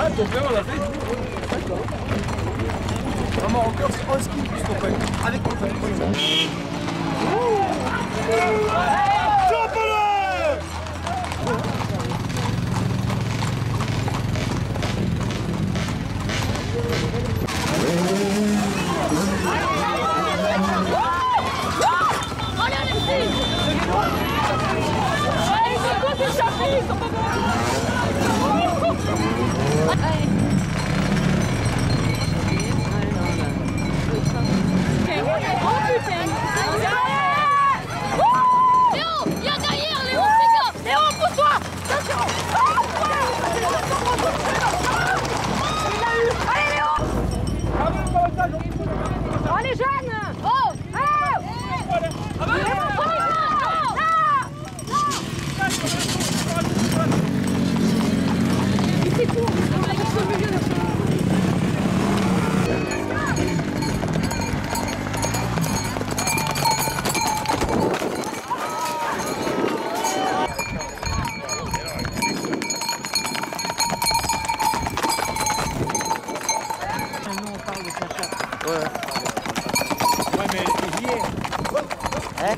Ah, ton frère, on l'a fait Vraiment, encore, c'est un ski plus ton. Avec ton frère. Allez, les filles Allez, chapitres Ils sont pas bons. Oh putain Léo, viens derrière, Léo, c'est Léo, pousse-toi Attention Allez, Léo Allez, Jeanne Oh nous on parle de Snapchat. Ouais. Ouais, mais j'y ai. Hein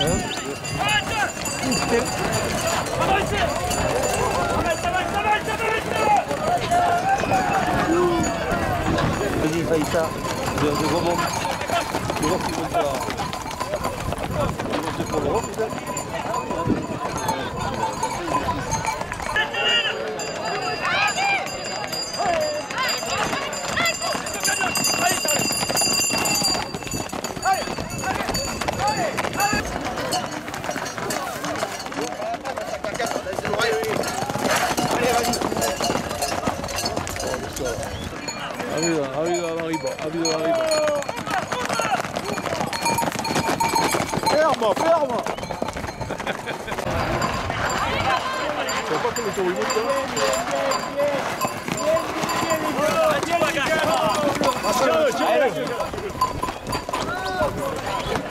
Yeah. De gros mots. De gros qui compte pas. De gros, Arriba, arriba, arriba, arriba, arriba. Ferme, ferme C'est pas comme le tour Tiens, tiens